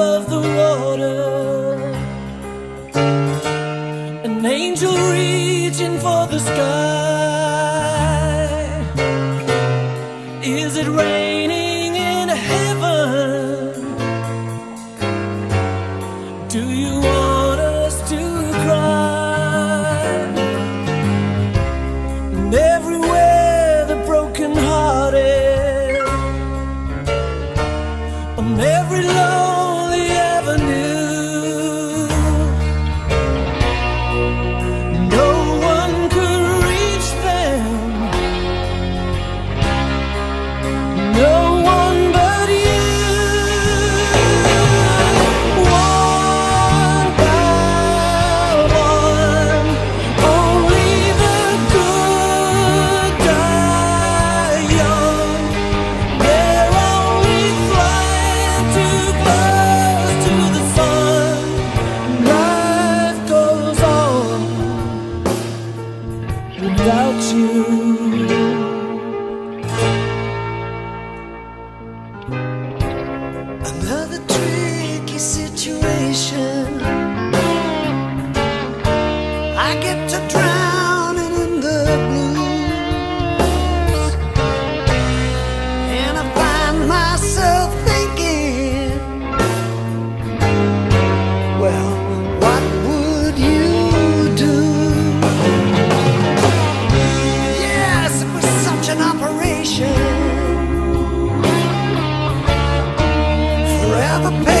above the water. An angel reaching for the sky. Is it raining? without you. Another tricky situation. I get to drown. never pay